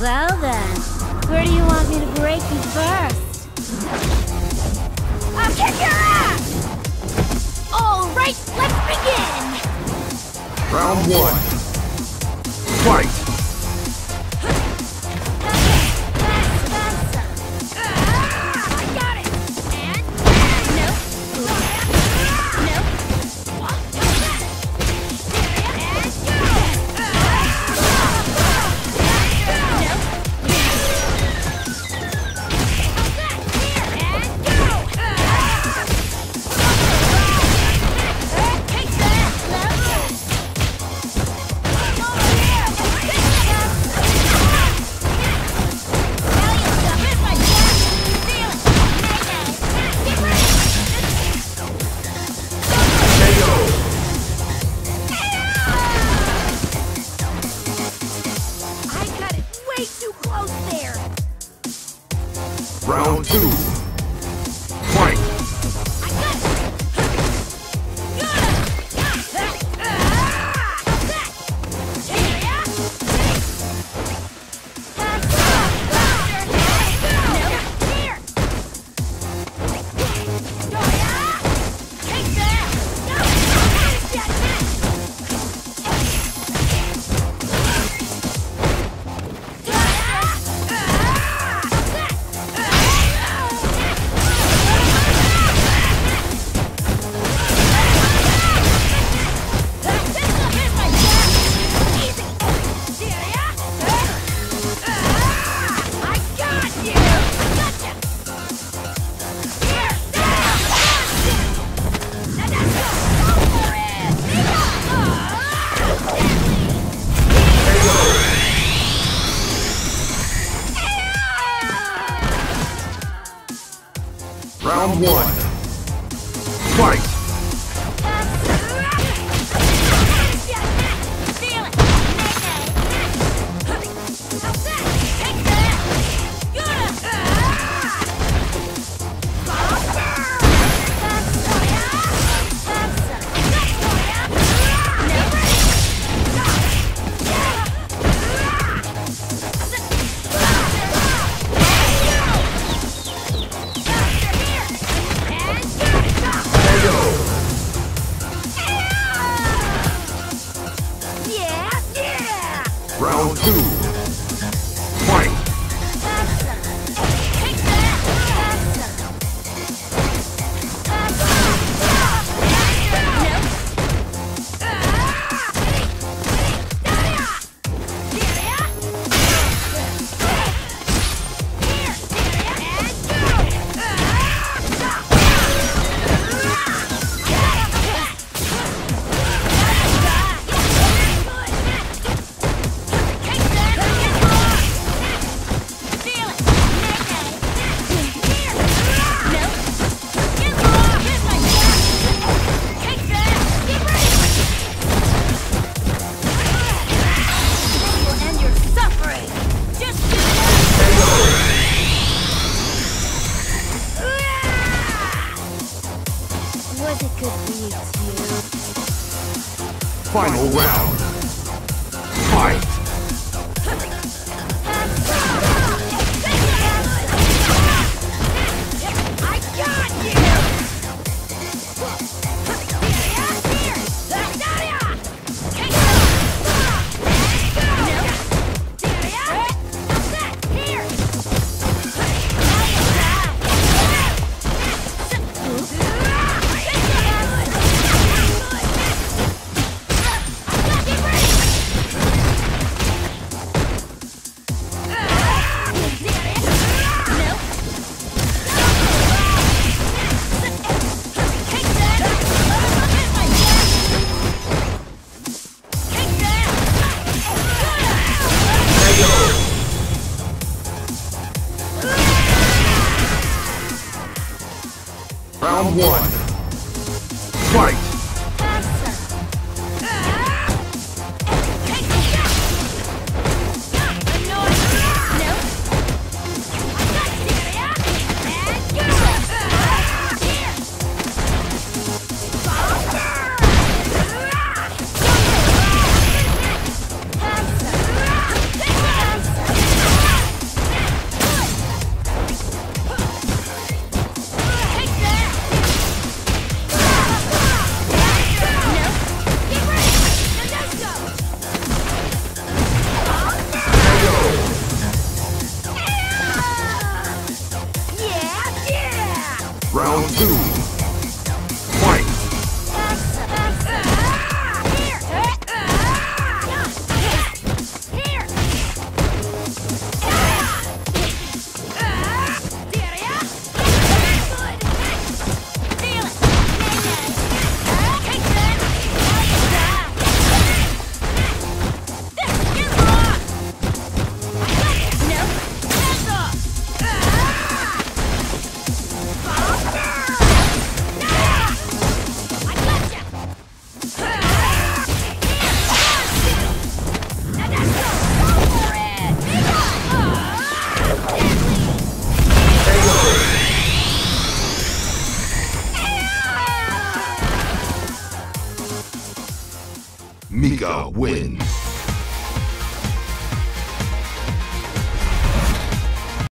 Well then, where do you want me to break you first? I'll kick your ass! All right, let's begin! Round one. Fight! Round two. One. Final round. Round one. Fight! Round two. Mika wins.